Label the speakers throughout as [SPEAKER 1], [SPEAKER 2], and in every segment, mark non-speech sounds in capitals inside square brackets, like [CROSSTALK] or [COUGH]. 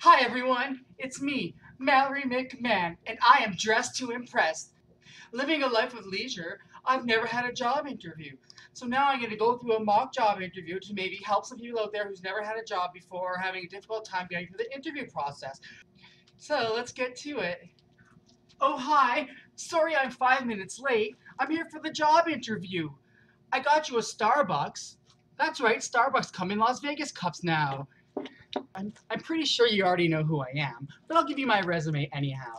[SPEAKER 1] Hi everyone, it's me, Mallory McMann, and I am dressed to impress. Living a life of leisure, I've never had a job interview. So now I'm going to go through a mock job interview to maybe help some people out there who's never had a job before or having a difficult time getting through the interview process. So let's get to it. Oh hi, sorry I'm five minutes late. I'm here for the job interview. I got you a Starbucks. That's right, Starbucks come in Las Vegas cups now. I'm, I'm pretty sure you already know who I am, but I'll give you my resume anyhow.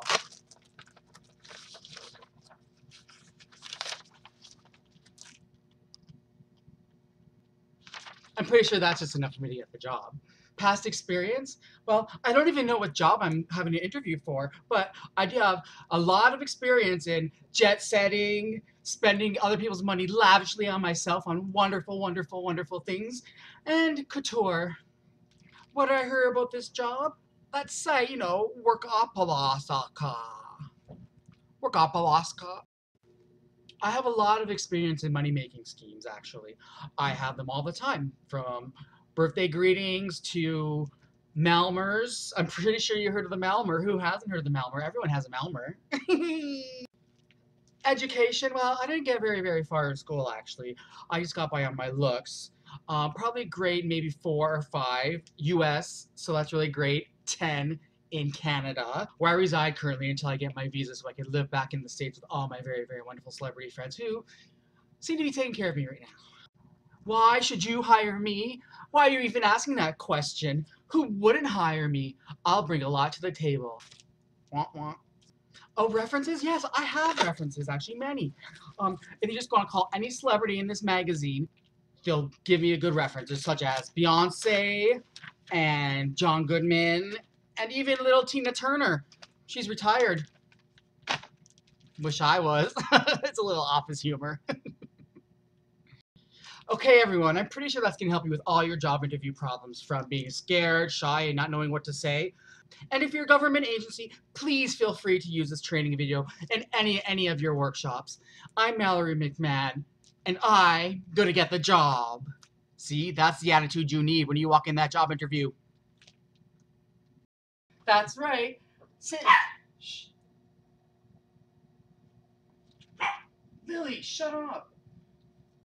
[SPEAKER 1] I'm pretty sure that's just enough for me to get the job. Past experience? Well, I don't even know what job I'm having an interview for, but I do have a lot of experience in jet setting, spending other people's money lavishly on myself on wonderful, wonderful, wonderful things, and couture. What I hear about this job? Let's say, you know, workopolosaka. Workopoloska. I have a lot of experience in money making schemes, actually. I have them all the time, from birthday greetings to Malmers. I'm pretty sure you heard of the Malmer. Who hasn't heard of the Malmer? Everyone has a Malmer. [LAUGHS] Education, well, I didn't get very, very far in school, actually. I just got by on my looks. Um, probably grade maybe four or five US, so that's really great. 10 in Canada, where I reside currently until I get my visa so I can live back in the States with all my very, very wonderful celebrity friends who seem to be taking care of me right now. Why should you hire me? Why are you even asking that question? Who wouldn't hire me? I'll bring a lot to the table. Wah, wah. Oh, references? Yes, I have references, actually, many. Um, if you just want to call any celebrity in this magazine, they'll give me a good reference, such as Beyonce and John Goodman and even little Tina Turner. She's retired. Wish I was. [LAUGHS] it's a little office humor. [LAUGHS] okay, everyone, I'm pretty sure that's going to help you with all your job interview problems from being scared, shy, and not knowing what to say. And if you're a government agency, please feel free to use this training video in any, any of your workshops. I'm Mallory McMann, and going to get the job. See, that's the attitude you need when you walk in that job interview. That's right. Sit. Shh. Lily, shut up.